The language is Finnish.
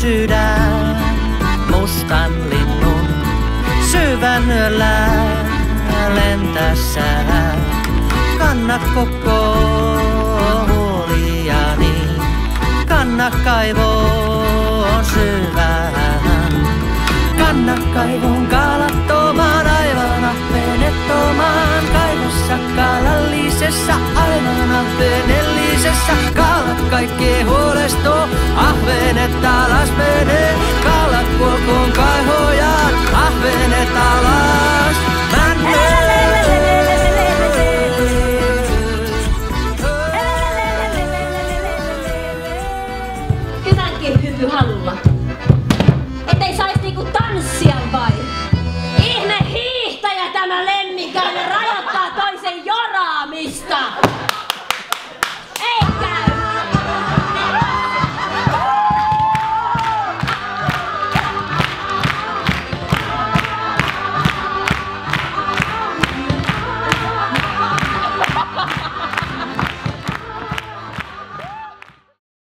Sydän mustan linnun syvän yöllä lentässä. Kanna koko kanna kaivoon syvään. Kanna kaivoon kalattomaan aivan venettomaan kaivossa kalallisessa aivan venellisessä kalat kaikki hyppyhalla? Ettei saisi niinku tanssia vai? Ihme hiihtäjä tämä lemmikäinen rajoittaa toisen joraamista!